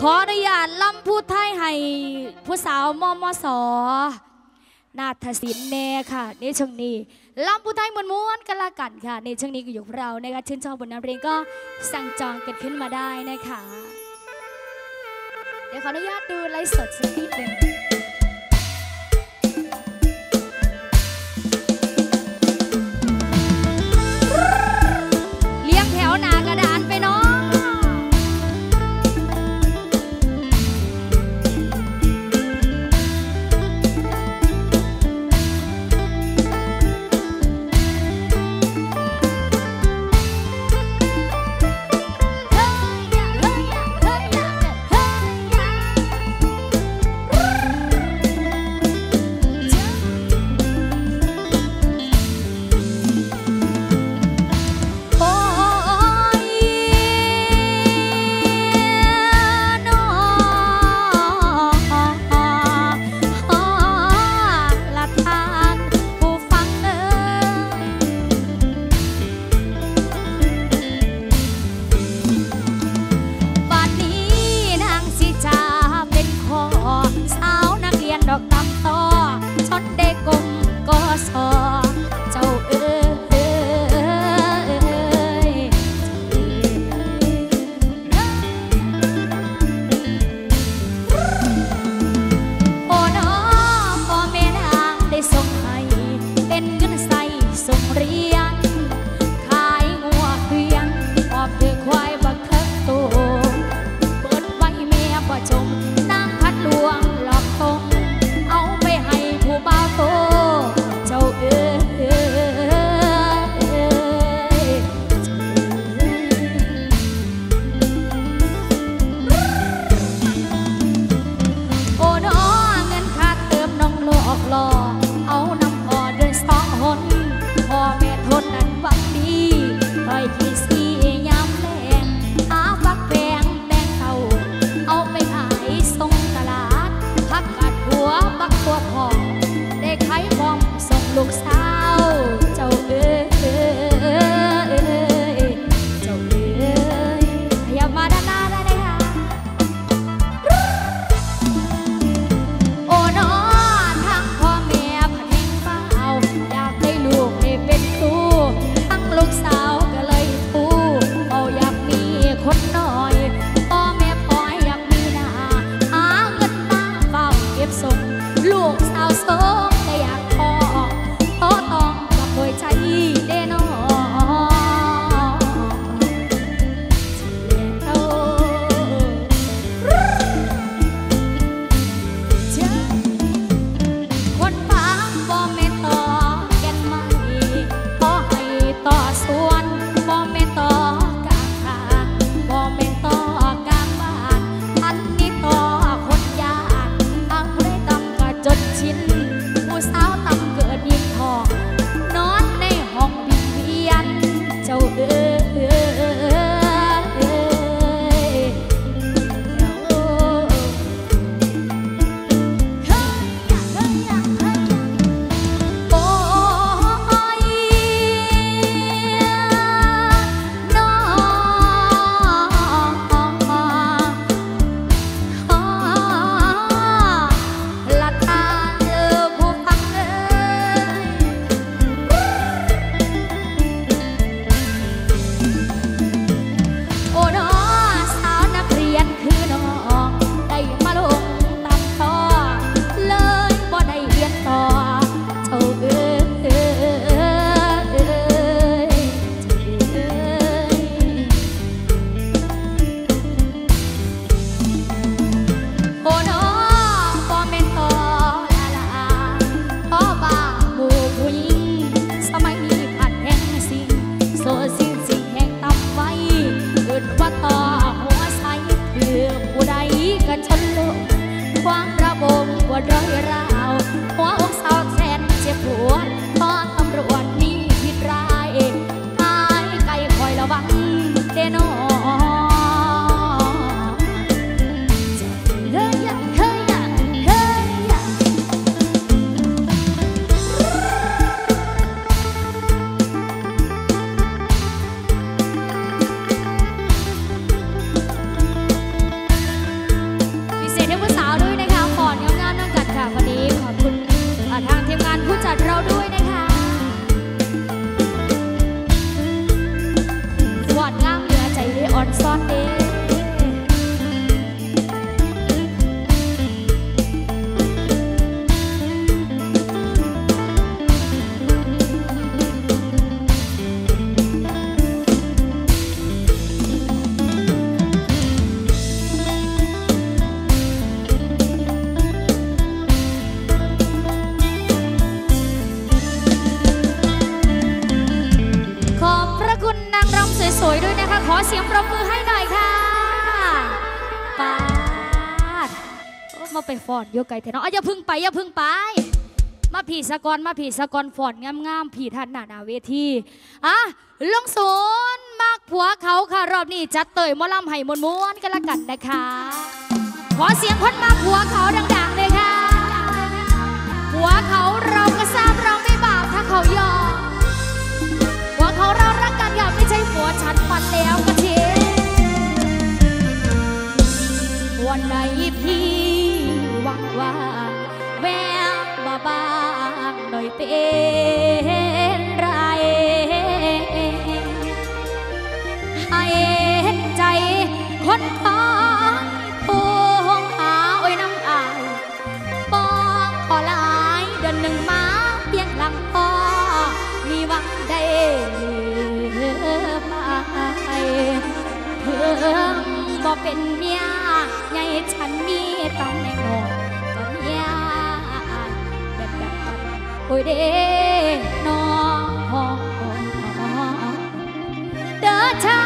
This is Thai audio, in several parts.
ขออนุญาตล่ำพูดไทยให้ผู้สาวมอมอสอนาทศิลป์แน่ค่ะ ในช่วงนี้ล่ำพูดไทยมม้วนๆกันละกันค่ะ ในช่วงนี้ก็อยู่เรานะคะชื่นชอบบทนำเรียนก็สั่งจองกันขึ้นมาได้นะคะ เดี๋ยวขออนุญาตดูไลฟ์สดสักนิดหนึ่ง ฟอนโยไก่เถอะเนอะอย่าพึ่งไปอย่าพึ่งไป มาผีสะกอนมาผีสะกอนฟอนงามๆผีทัดหน้าหนาเวทีอะลงศูนย์มากผัวเขาค่ะรอบนี้จัดเตยมอลำไห่มวนม้วนๆกันละกันนะคะ ขอเสียงคนมาผัวเขาดังๆเลยค่ะผัวเขาเราก็ทราบเราไม่บาปถ้าเขายอมผัวเขาเรารักกันอย่าไม่ใช่ผัวฉันฟันแล้วก็เทวันไหนพี่ ว่างว่าแววมาบ้างหน่อยเป็นไรให้เห็นใจคนตายผู้หาโอ้ยน้ำอายบอกขอหลายเดือนหนึ่งมาเพียงหลังพ่อมีหวังได้ไปเพิ่งบ่เป็นเมียใหญ่ฉันมีตำแหน่ง โอ้ยเด้น้องเด้อชา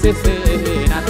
เต็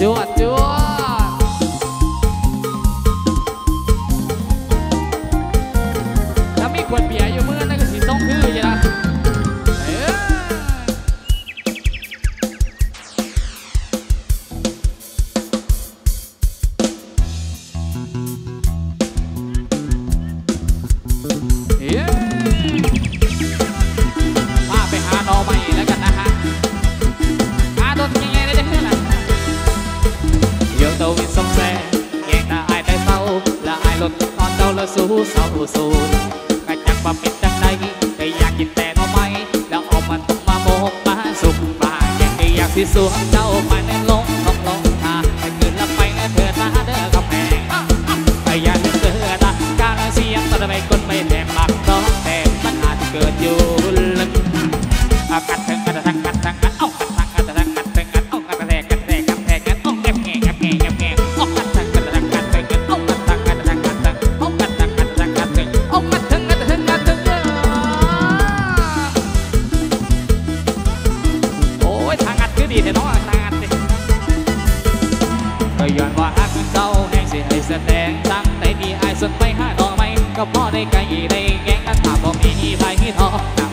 do it, do it. พี่สวงเจ้าไปในลง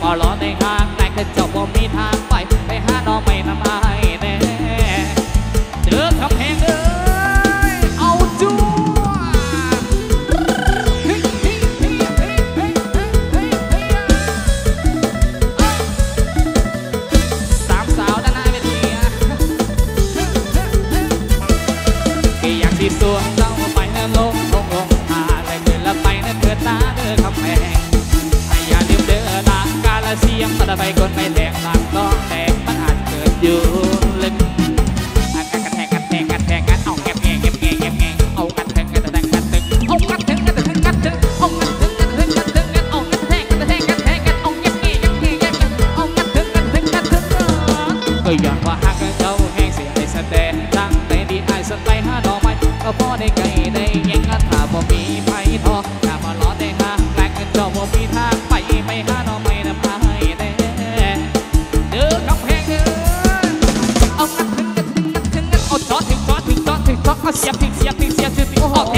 อรอในทางแต่กระจกบ่มีทาง ก็พอได้ไก่ได้ยังก็ถามว่ามีไผทอถ้ามว่าล้อได้ฮะแรงเงินจอว่ามีทางไปไปฮะน้องไม่นำพายแน่เดือดกำแพงเดือเอางัดถึงงัดถึงงัดถึงงัดเอาจอดถึงจอดถึงจอดถึงจอดเอาเสียบถึงเสียบถึงเสียบถึงโอ้โห